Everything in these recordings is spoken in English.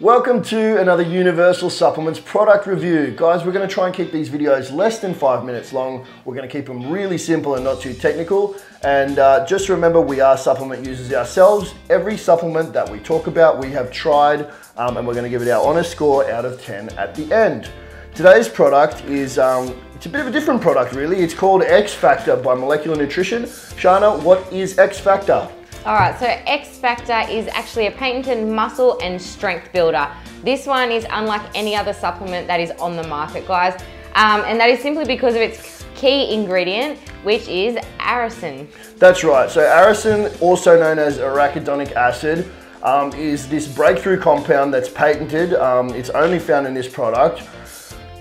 Welcome to another Universal Supplements product review. Guys, we're gonna try and keep these videos less than five minutes long. We're gonna keep them really simple and not too technical. And uh, just remember, we are supplement users ourselves. Every supplement that we talk about, we have tried, um, and we're gonna give it our honest score out of 10 at the end. Today's product is, um, it's a bit of a different product really. It's called X Factor by Molecular Nutrition. Sharna, what is X Factor? All right, so X Factor is actually a patented muscle and strength builder. This one is unlike any other supplement that is on the market, guys. Um, and that is simply because of its key ingredient, which is arasin. That's right. So arasin, also known as arachidonic acid, um, is this breakthrough compound that's patented. Um, it's only found in this product.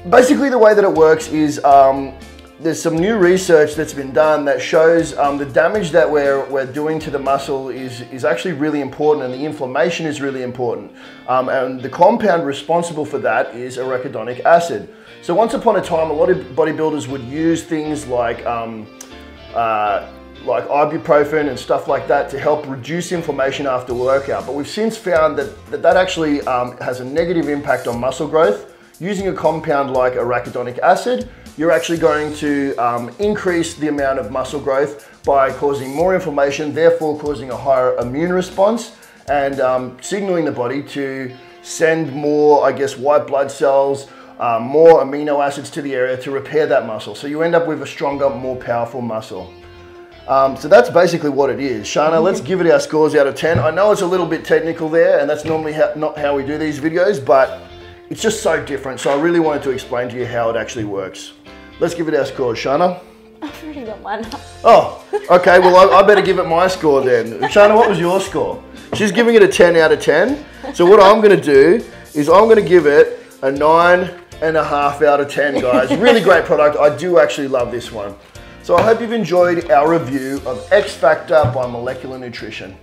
Basically, the way that it works is um, there's some new research that's been done that shows um, the damage that we're, we're doing to the muscle is, is actually really important and the inflammation is really important. Um, and the compound responsible for that is arachidonic acid. So once upon a time, a lot of bodybuilders would use things like um, uh, like ibuprofen and stuff like that to help reduce inflammation after workout. But we've since found that that, that actually um, has a negative impact on muscle growth. Using a compound like arachidonic acid you're actually going to um, increase the amount of muscle growth by causing more inflammation, therefore causing a higher immune response and um, signaling the body to send more, I guess, white blood cells, um, more amino acids to the area to repair that muscle. So you end up with a stronger, more powerful muscle. Um, so that's basically what it is. Sharna, let's give it our scores out of 10. I know it's a little bit technical there, and that's normally not how we do these videos, but it's just so different. So I really wanted to explain to you how it actually works. Let's give it our score, Sharna. I've already got mine. Oh, okay. Well, I, I, better give it my score then. Sharna, what was your score? She's giving it a 10 out of 10. So what I'm going to do is I'm going to give it a nine and a half out of 10, guys. Really great product. I do actually love this one. So I hope you've enjoyed our review of X Factor by Molecular Nutrition.